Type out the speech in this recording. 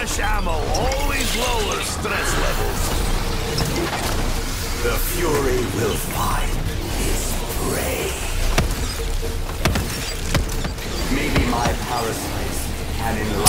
Fresh ammo, always lower stress levels. The Fury will find his prey. Maybe my parasites can enlighten